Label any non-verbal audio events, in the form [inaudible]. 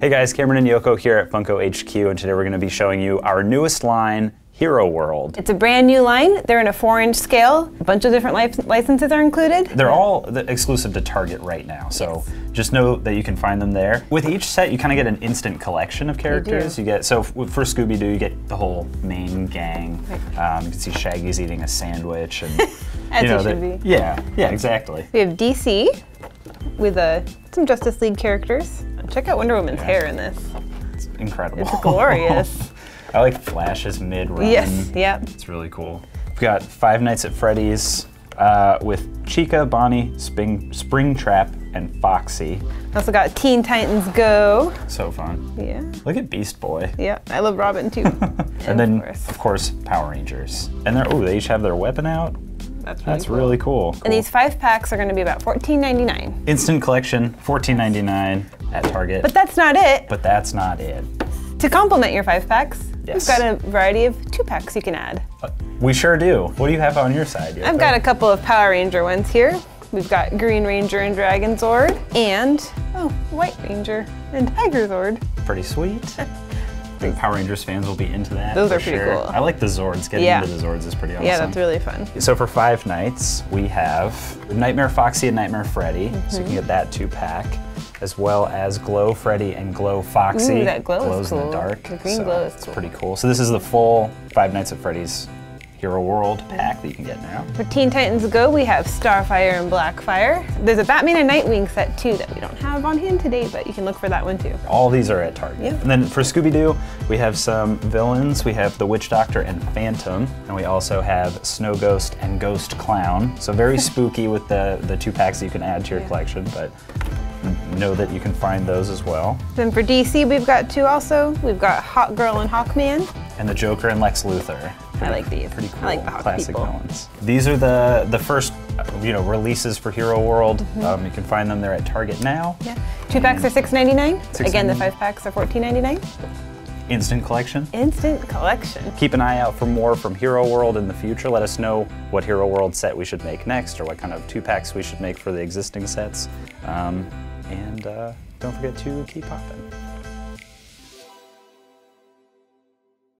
Hey guys, Cameron and Yoko here at Funko HQ, and today we're going to be showing you our newest line, Hero World. It's a brand new line. They're in a four inch scale. A bunch of different li- licenses are included. They're all exclusive to Target right now, so just know that you can find them there. With each set, you kind of get an instant collection of characters. You, get so for Scooby Doo, you get the whole main gang. Um, you can see Shaggy's eating a sandwich, and [laughs] As you know he should be. Yeah, yeah, exactly. We have DC with uh, some Justice League characters. Check out Wonder Woman's hair in this. It's incredible. It's glorious. [laughs] I like Flash's mid run. yes, yep. It's really cool. We've got Five Nights at Freddy's uh, with Chica, Bonnie, Spring, Springtrap, and Foxy. Also got Teen Titans Go. So fun. Yeah, Look at Beast Boy. yeah. I love Robin too. [laughs] And then, of course, of course, Power Rangers. And they're, oh, they each have their weapon out. that's really That's cool. really cool. And these five packs are going to be about $14.99. Instant collection, $14.99 at Target. But that's not it. but that's not it. To complement your five packs, Yes. we've got a variety of two packs you can add. Uh, We sure do. What do you have on your side? I've got a couple of Power Ranger ones here. We've got Green Ranger and Dragon Zord, and oh, White Ranger and Tiger Zord. pretty sweet. [laughs] I think Power Rangers fans will be into that. Those are pretty sure. cool. I like the Zords. Getting Yeah. into the Zords is pretty awesome. Yeah, that's really fun. So for five nights, we have Nightmare Foxy and Nightmare Freddy, so you can mm-hmm. get that two pack, as well as Glow Freddy and Glow Foxy. Ooh, that glow is glows in the dark. The green so glow is It's cool. pretty cool. So this is the full Five Nights at Freddy's Hero World pack that you can get now. For Teen Titans Go, we have Starfire and Blackfire. There's a Batman and Nightwing set too that we don't have on hand today, but you can look for that one too. All these are at Target. Yeah. And then for Scooby Doo, we have some villains. We have the Witch Doctor and Phantom, and we also have Snow Ghost and Ghost Clown. So very [laughs] spooky with the the two packs that you can add to your collection, but know that you can find those as well. Then for DC, we've got two also. We've got Hawkgirl and Hawkman. And the Joker and Lex Luthor. I like these. Pretty cool. I like the classic people. villains. These are the the first you know releases for Hero World. Um, you can find them there at Target now. Yeah. Two packs are $6.99. Again, the five packs are $14.99. Instant collection. Instant collection. Keep an eye out for more from Hero World in the future. Let us know what Hero World set we should make next or what kind of two packs we should make for the existing sets. Um, and uh, don't forget to keep popping.